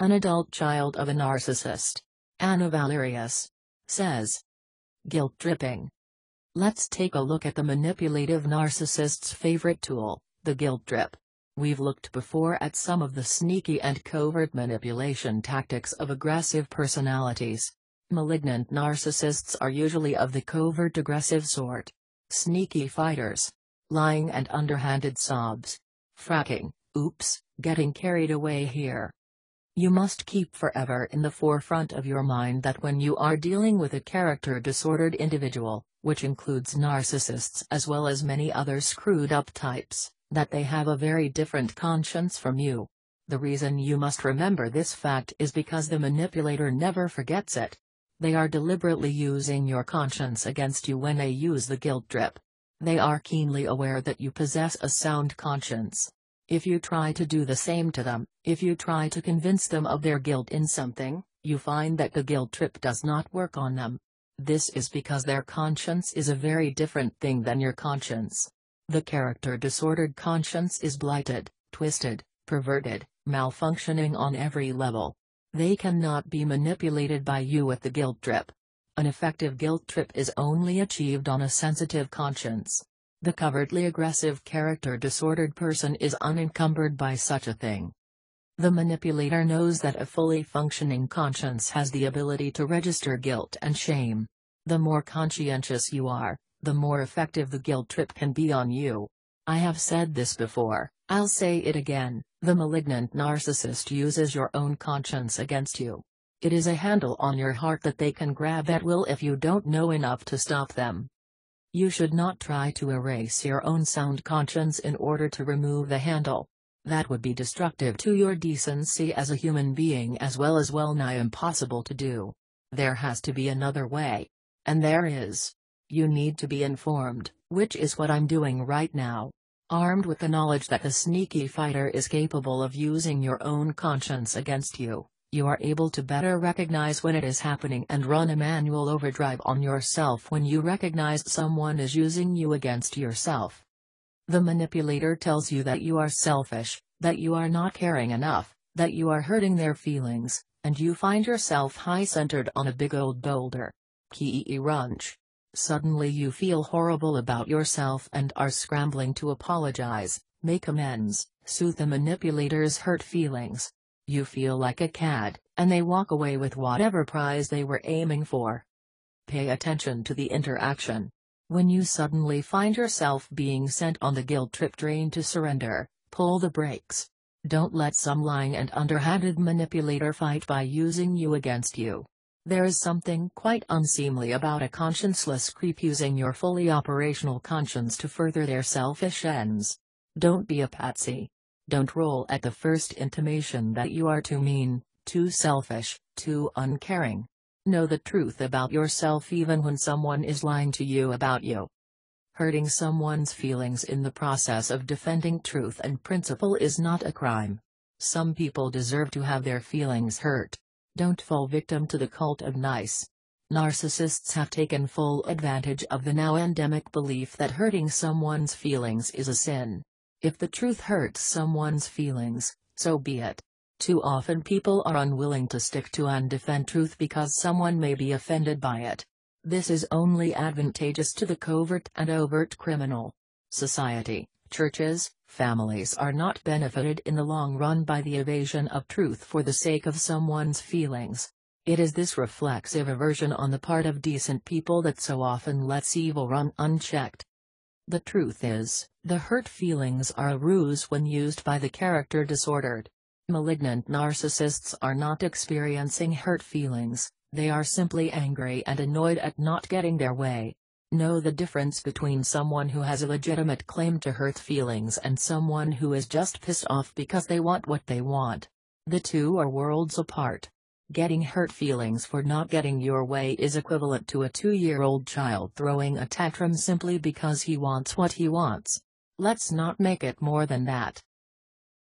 an adult child of a narcissist. Anna Valerius says. Guilt tripping. Let's take a look at the manipulative narcissist's favorite tool, the guilt trip. We've looked before at some of the sneaky and covert manipulation tactics of aggressive personalities. Malignant narcissists are usually of the covert aggressive sort. Sneaky fighters. Lying and underhanded sobs. Fracking, oops, getting carried away here. You must keep forever in the forefront of your mind that when you are dealing with a character disordered individual, which includes narcissists as well as many other screwed up types, that they have a very different conscience from you. The reason you must remember this fact is because the manipulator never forgets it. They are deliberately using your conscience against you when they use the guilt trip. They are keenly aware that you possess a sound conscience. If you try to do the same to them, if you try to convince them of their guilt in something, you find that the guilt trip does not work on them. This is because their conscience is a very different thing than your conscience. The character disordered conscience is blighted, twisted, perverted, malfunctioning on every level. They cannot be manipulated by you with the guilt trip. An effective guilt trip is only achieved on a sensitive conscience. The covertly aggressive character disordered person is unencumbered by such a thing. The manipulator knows that a fully functioning conscience has the ability to register guilt and shame. The more conscientious you are, the more effective the guilt trip can be on you. I have said this before, I'll say it again. The malignant narcissist uses your own conscience against you. It is a handle on your heart that they can grab at will if you don't know enough to stop them. You should not try to erase your own sound conscience in order to remove the handle. That would be destructive to your decency as a human being as well as well nigh impossible to do. There has to be another way. And there is. You need to be informed, which is what I'm doing right now. Armed with the knowledge that the sneaky fighter is capable of using your own conscience against you, you are able to better recognize when it is happening and run a manual overdrive on yourself when you recognize someone is using you against yourself. The manipulator tells you that you are selfish, that you are not caring enough, that you are hurting their feelings, and you find yourself high centered on a big old boulder. Key Runch. Suddenly you feel horrible about yourself and are scrambling to apologize, make amends, soothe the manipulator's hurt feelings. You feel like a cad, and they walk away with whatever prize they were aiming for. Pay attention to the interaction. When you suddenly find yourself being sent on the guilt trip train to surrender, pull the brakes. Don't let some lying and underhanded manipulator fight by using you against you. There is something quite unseemly about a conscienceless creep using your fully operational conscience to further their selfish ends. Don't be a patsy. Don't roll at the first intimation that you are too mean, too selfish, too uncaring. Know the truth about yourself even when someone is lying to you about you. Hurting someone's feelings in the process of defending truth and principle is not a crime. Some people deserve to have their feelings hurt. Don't fall victim to the cult of nice. Narcissists have taken full advantage of the now endemic belief that hurting someone's feelings is a sin. If the truth hurts someone's feelings, so be it. Too often people are unwilling to stick to and defend truth because someone may be offended by it. This is only advantageous to the covert and overt criminal. Society, churches, families are not benefited in the long run by the evasion of truth for the sake of someone's feelings. It is this reflexive aversion on the part of decent people that so often lets evil run unchecked. The truth is, the hurt feelings are a ruse when used by the character disordered. Malignant narcissists are not experiencing hurt feelings, they are simply angry and annoyed at not getting their way. Know the difference between someone who has a legitimate claim to hurt feelings and someone who is just pissed off because they want what they want. The two are worlds apart. Getting hurt feelings for not getting your way is equivalent to a two-year-old child throwing a tantrum simply because he wants what he wants. Let's not make it more than that.